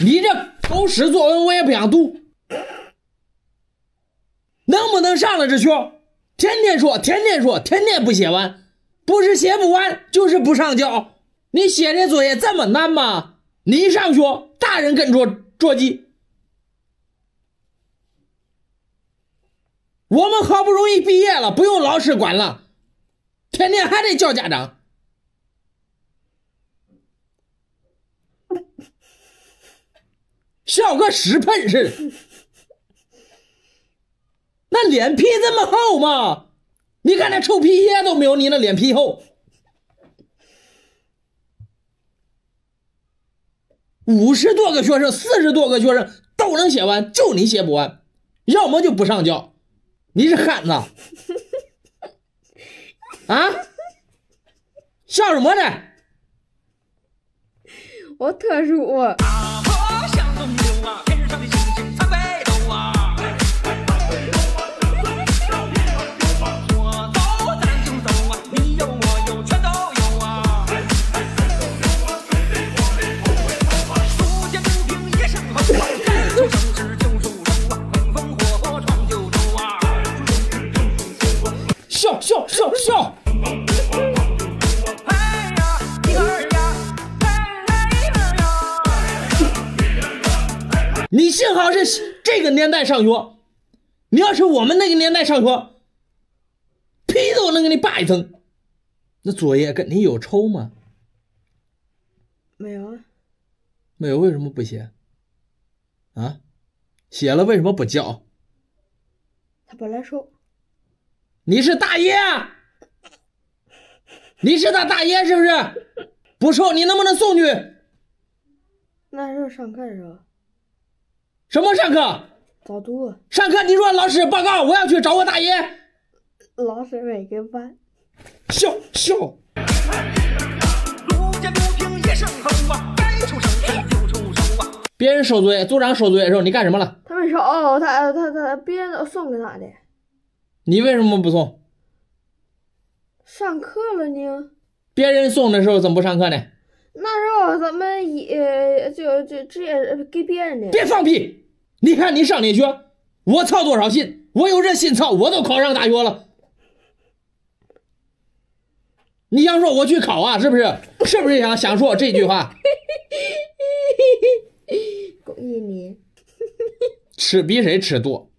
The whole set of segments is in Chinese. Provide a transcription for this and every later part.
你这狗屎作文我也不想读，能不能上了这学？天天说，天天说，天天不写完，不是写不完，就是不上交。你写这作业这么难吗？你上学，大人跟着着急。我们好不容易毕业了，不用老师管了，天天还得叫家长。笑个屎盆似的，那脸皮这么厚吗？你看那臭皮鞋都没有你那脸皮厚。五十多个学生，四十多个学生都能写完，就你写不完，要么就不上交。你是汉子啊？笑什么呢？我特殊。笑笑笑笑！你幸好是这个年代上学，你要是我们那个年代上学，皮都能给你扒一层。那作业跟你有仇吗？没有啊。没有，为什么不写？啊？写了为什么不交？他本来说。你是大爷，你是他大爷是不是？不收你能不能送去？那时候上课的时候。什么上课？早读。上课你说老师报告，我要去找我大爷。老师没给办。笑笑。别人收作业，组长收作业的时候，你干什么了？他们说，哦，他他他别人都送给他的。你为什么不送？上课了呢。别人送的时候怎么不上课呢？那咱们也就就直接给别人的。别放屁！你看你上哪学？我操多少心？我有这心操，我都考上大学了。你想说我去考啊？是不是？是不是想想说这句话？恭喜你！吃比谁吃多，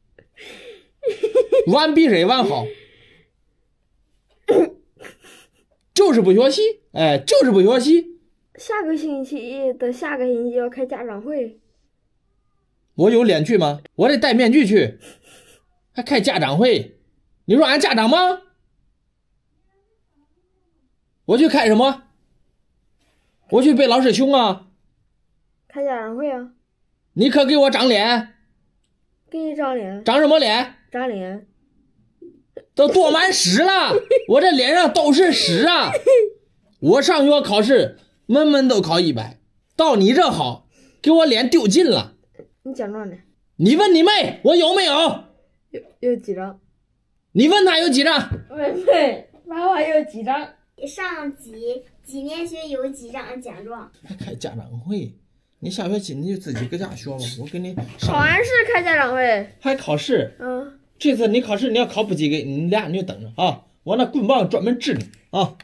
玩比谁玩好，就是不学习，哎，就是不学习。下个星期的下个星期要开家长会，我有脸去吗？我得戴面具去，还开家长会？你说俺家长吗？我去开什么？我去被老师凶啊？开家长会啊！你可给我长脸，给你长脸，长什么脸？长脸，都多满屎了，我这脸上都是屎啊！我上学考试，门门都考一百，到你这好，给我脸丢尽了。你奖状呢？你问你妹，我有没有？有有几张？你问他有几张？妹妹，妈妈有几张？上几几年学有几张奖状？还开家长会？你下学期你就自己搁家学吧，我给你。考完试开家长会，还考试？嗯，这次你考试你要考不及格，你俩你就等着啊！我那棍棒专门治你啊！